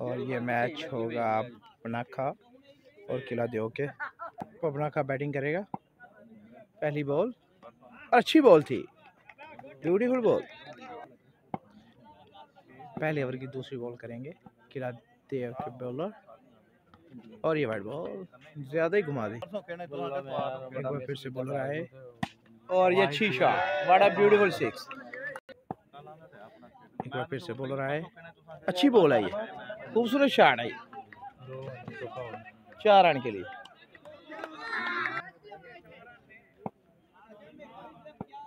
और ये मैच होगा पनाखा और किला देव के। पनाखा बैटिंग करेगा। पहली बॉल। अच्छी बॉल थी। Beautiful ball. पहले ओवर की दूसरी बॉल करेंगे। किला देव के बॉलर। और ये वाइट बॉल ज़्यादा ही घुमा दी। एक बार फिर से बॉलर आए। और ये अच्छी शॉट बड़ा ब्यूटीफुल सिक्स एक बार फिर से बॉलर आए। अच्छी बॉल आई है खूबसूरत शॉट आई चार रन के लिए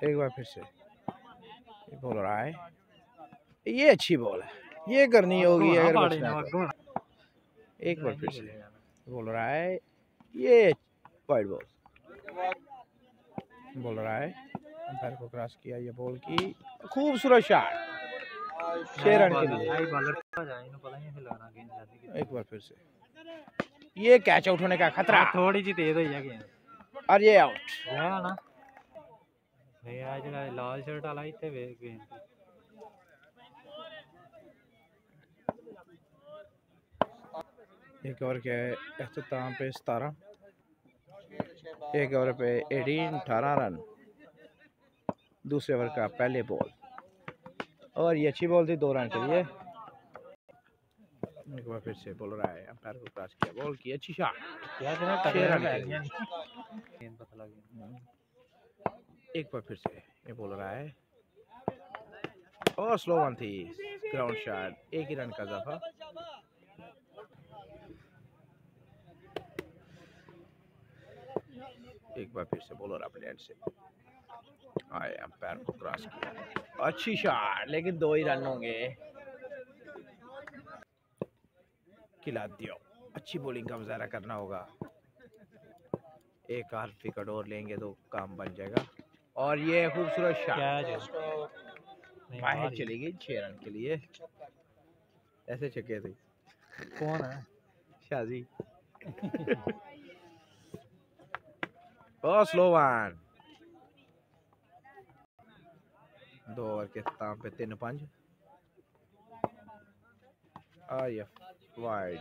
एक बार फिर से. ये रहा है ये अच्छी बॉल है. ये करनी होगी अगर बचना है तो। एक बार फिर से. बोल रहा है। ये वाइट बॉल बॉलर आए. अंपायर को क्रॉस किया ये बॉल की. खूबसूरत शॉट छः रन के लिए। एक बार फिर से। ये कैच आउट होने का खतरा। हाँ, थोड़ी सी तेज हुई है और ये आउट ना? आज जरा लाल शर्ट वाला इतने गेंद एक ओवर के अख्ताम पे सतारह एक ओवर पे एटीन अठारह रन। दूसरे ओवर का पहले बॉल और ये अच्छी बॉल थी दो रन के लिए एक बार फिर से बोल रहा है अंपायर को क्रॉस किया बॉल की अच्छी शॉट यार गेंद पता लगी एक बार फिर से ये बोल रहा है। और स्लो वन थी ग्राउंड शॉट एक ही रन का इजाफा। एक बार फिर से बॉलर अपने एंड से। आए अंपायर को क्रॉस किया। अच्छी शॉट लेकिन दो ही रन होंगे। खिला दियो। अच्छी बॉलिंग का मुजाहरा करना होगा। एक हाथ विकेट और लेंगे तो काम बन जाएगा। और ये खूबसूरत शॉट बाहर चली गई छह रन के लिए। ऐसे छक्के थे। कौन है? शाजी। बहुत स्लो वन दो ओवर के अख्ताम पे तीन पंज। आ ये वाइड।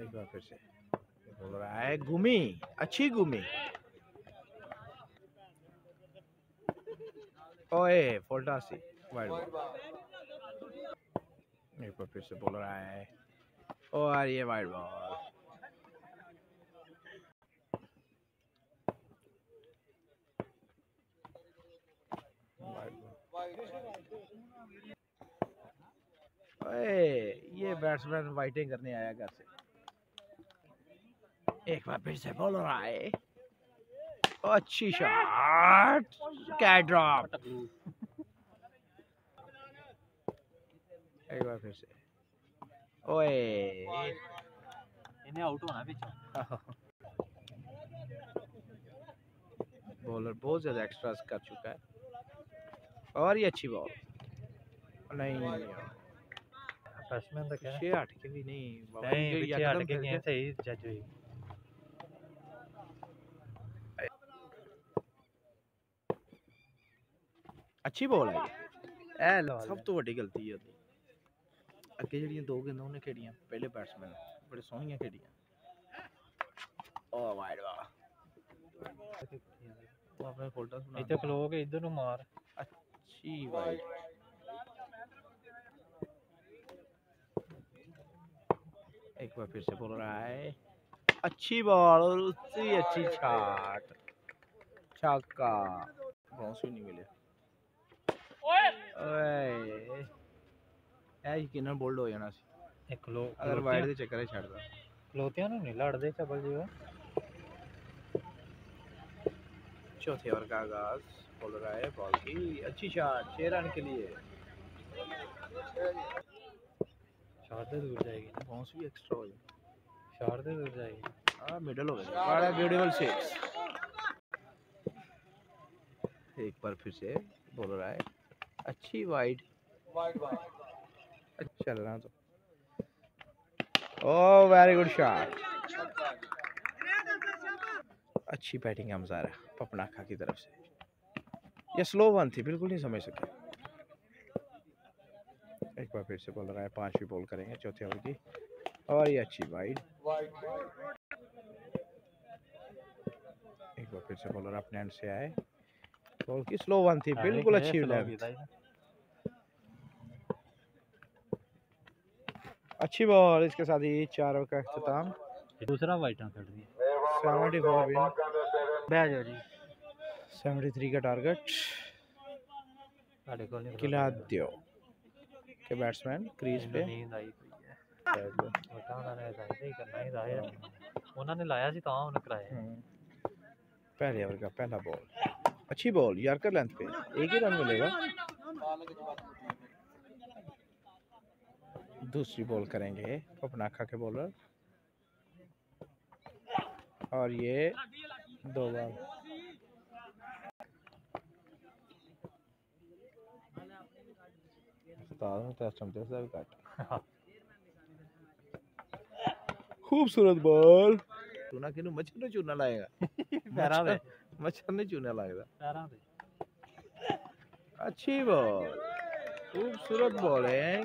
एक बार फिर से। बोल रहा है घूमी अच्छी घूमी ओए, फोल्टासी, वाइड एक बार फिर से बोल रहा है। और ये वाइड बॉल। ओए ये बैट्समैन वाइटिंग करने आया घर से। एक बार फिर से बोल रहा है अच्छी शॉट कैट ड्रॉप एक बार फिर से। ओए। इन्हें आउट होना पिछों बॉलर बहुत ज़्यादा एक्स्ट्रास कर चुका है। और ये अच्छी बॉल नहीं बैट्समैन तो क्या छह हट के भी नहीं बाबा, नहीं ये पीछे यकदम हट के करके- गेंद सही जज हुई अच्छी बॉल है ये। ए ਲਓ ਸਭ ਤੋਂ ਵੱਡੀ ਗਲਤੀ ਹੈ ਉਹਦੀ ਅੱਗੇ ਜਿਹੜੀਆਂ ਦੋ ਗੇਂਦਾਂ ਉਹਨੇ ਖੇਡੀਆਂ ਪਹਿਲੇ ਬੈਟਸਮੈਨ ਬੜੇ ਸੋਹਣੀਆਂ ਖੇਡੀਆਂ ਓ ਵਾਈਡ ਵਾ ਉਹ ਆਪਣੇ ਫੋਲਡਰ ਸੁਣਾ ਇੱਥੇ ਖਲੋ ਕੇ ਇੱਧਰ ਨੂੰ ਮਾਰ छी भाई। एक बार फिर से बोल रहा है अच्छी बॉल और उतनी अच्छी छाट। छक्का। बाउंस भी नहीं मिले। ओए। यार किन्ना बोल्ड हो जाना सी। एक लो अगर वाइड दे चक्कर है छाड़ दो। लोतिया ना नहीं लड़ दे चबल जी। चौथे ओवर का आगाज़ बोल रहा है बॉल की। अच्छी शॉट छह रन के लिए। शारदा तो जाएगी ना। बाउंस भी एक्स्ट्रा हो जाएगी शारदा जाएगी। हाँ मिडल हो गया ब्यूटीफुल सिक्स एक बार फिर से बोल रहा है। अच्छी वाइड चल रहा तो। ओह वेरी गुड शॉट अच्छी बैटिंग है सारा पपनाखा की तरफ़ से। यह स्लो वन थी बिल्कुल नहीं समझ सके। एक बार फिर से बोल रहा है पांचवी बॉल करेंगे चौथे ओवर की। और ये अच्छी वाइड एक बार फिर से बोल बॉलर अपने एंड से आए। तो बॉल की स्लो वन थी बिल्कुल अच्छी अच्छी बॉल इसके साथ ही चार ओवर का अख्ताम दूसरा वाइट खेल दिया। सेवेंटी फोर बैच हो जी। सेवेंटी थ्री का टारगेट ਸਾਡੇ ਕੋਲ ਨਹੀਂ किला दियो के बैट्समैन क्रीज पे ਨੀਂਦ ਆਈ ਪਈ ਹੈ ਛੋਟਾ ਉਹਨਾਂ ਨੇ ਚਾਹੀਦਾ ਹੀ ਕਰਨਾ ਹੀ ਜ਼ਾਹਿਰ ਉਹਨਾਂ ਨੇ ਲਾਇਆ ਸੀ ਤਾਂ ਉਹਨੇ ਕਰਾਇਆ हम्म। पहले ओवर का पहला बॉल अच्छी बॉल यार्कर लेंथ पे एक ही रन मिलेगा दूसरी बॉल करेंगे पपनाखा के बॉलर और ये दो बॉल उस्ताद टेस्ट में से भी हाँ। खूबसूरत बॉल। चूना किनु मच्छर ने चूना लाएगा। पैरा दे मच्छर ने चूना लाएगा। पैरा दे अच्छी बॉल। खूबसूरत बॉल है।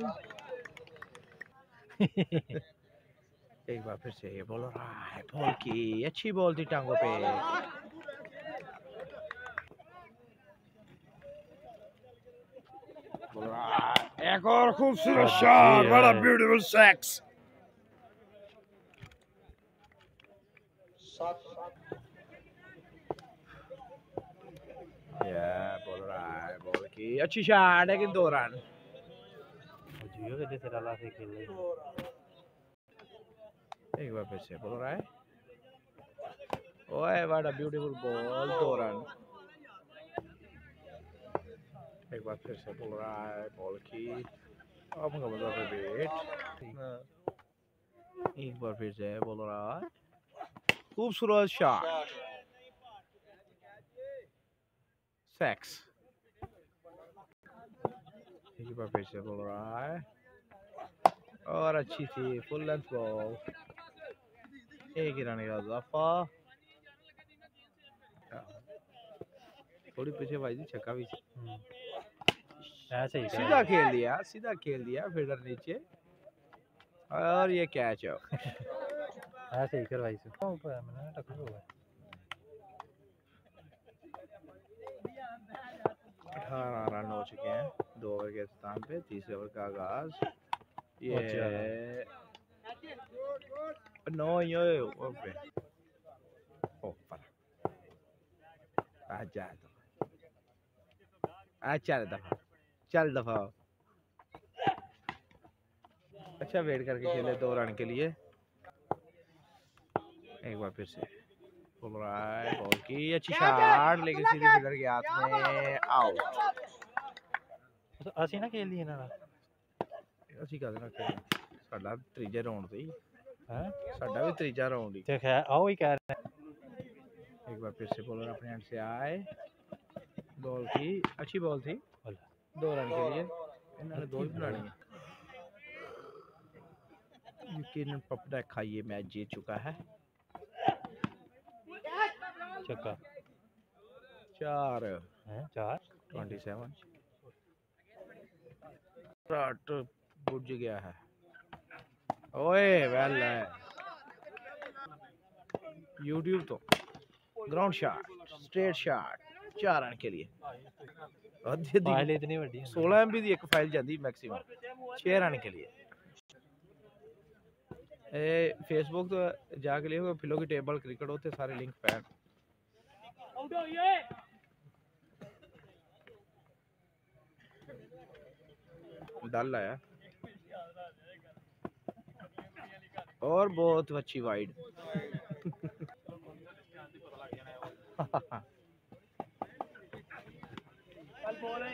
एक बार फिर से बॉल हो रहा है बॉल की अच्छी बॉल थी टांगों पे। बोल रहा है, एक और खूबसूरत अच्छी शॉट बड़ा है। ब्यूटीफुल सेक्स ये बॉल रहा है बॉल की अच्छी शॉट है कि दो रन जियो के सिरा ला के खेल रही एक बार फिर से बोल रहा है ओए व्हाट अ ब्यूटीफुल बॉल दो रन एक बार फिर से बोल रहा है, बॉल की, अब मतलब है। वेट एक बार फिर से बोल रहा है, खूबसूरत शॉट सेक्स एक बार फिर से बोल रहा है, और अच्छी थी फुल लेंथ बॉल एक ही रन का इजाफा। थोड़ी पीछे भाई जी, छक्का भी ऐसे ही सीधा खेल दिया सीधा खेल दिया फील्डर नीचे। और ये कैच है ऐसे ही करवाई से ऊपर मैंने टक्कर हो। गया अठारह रन हो चुके हैं दो ओवर के स्थान पे तीसरे ओवर का आगाज़। ये नौ यो ओवर पे। ओ पर। आ जा दफ़ा चल दफा चल दफा अच्छा वेट करके खेले दो रन के लिए एक बार फिर से बोल रहा है बॉल की अच्छी शॉट लेकिन सीधी फील्डर के हाथ में आउट ਅਸੀਂ ਨਾ ਖੇਲ ਲਈ ਇਹਨਾਂ ਨਾਲ ਅਸੀਂ ਕਹਦੇ ਨਾ ਕਿ ਸਾਡਾ ਤੀਜਾ ਰਾਉਂਡ ਤੇ ਹੀ ਹੈ ਸਾਡਾ भी तीजा राउंड ही ਤੇ ਖੈਰ ਆਓ ਹੀ ਕਹਿ ਰਹੇ एक बार फिर से बॉलर अपने एंड से आए बॉल की अच्छी बॉल थी दो रन के लिए। इन्होंने दो ही बनानी है यकीन पपड़ा खाइए मैच जीत चुका है। चक्का। चार। है चार? Twenty seven. प्राट बुझ गया है। ओए वेल है। यूट्यूब तो। Ground shot straight shot चार रन के लिए ਅੱਧੀ ਅੱਧੀ ਫਾਈਲ ਇਤਨੀ ਵੱਡੀ ਹੁੰਦੀ 16 MB ਦੀ ਇੱਕ ਫਾਈਲ ਜਾਂਦੀ ਮੈਕਸਿਮਮ 6 ਰਨ के लिए ਇਹ ਫੇਸਬੁੱਕ ਤੋਂ ਜਾ ਕੇ ਲਿਖੋ ਫਿਲੋ की टेबल क्रिकेट ਉੱਥੇ ਸਾਰੇ ਲਿੰਕ ਪੈਣ डल आया और बहुत अच्छी वाइड പോലെ